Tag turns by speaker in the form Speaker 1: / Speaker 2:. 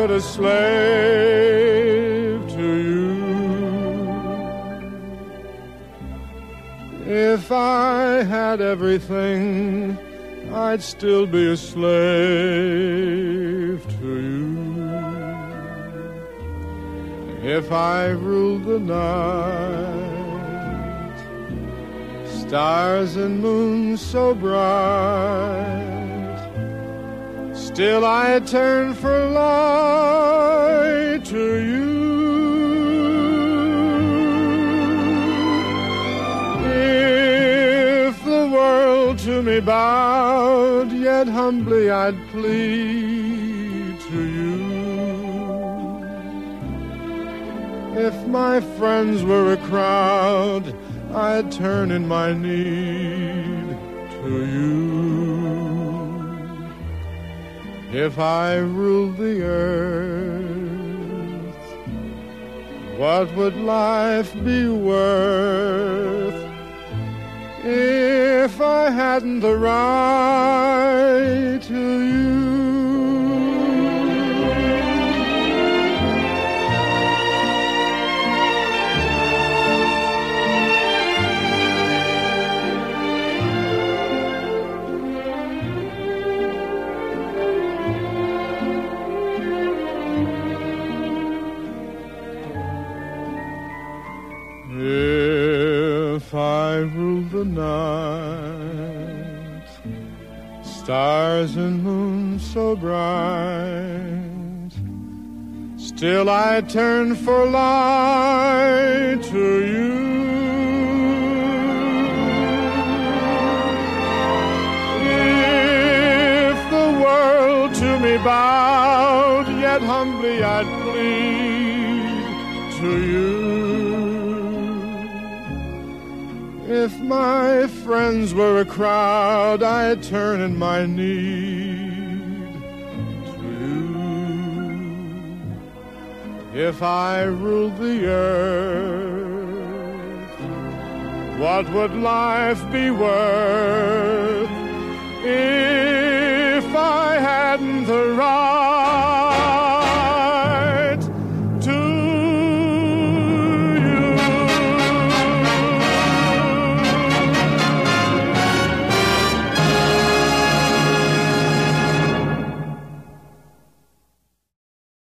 Speaker 1: but a slave to you. If I had everything, I'd still be a slave to you. If I ruled the night, stars and moons so bright, still I'd turn for light to me bowed, yet humbly I'd plead to you. If my friends were a crowd, I'd turn in my need to you. If I ruled the earth, what would life be worth hadn't the right to you? If I ruled the night, stars and moons so bright, still I turn for light to you. If the world to me bowed, yet humbly I'd plead to you. If my friends were a crowd, I'd turn in my need to you. If I ruled the earth, what would life be worth if I hadn't the right?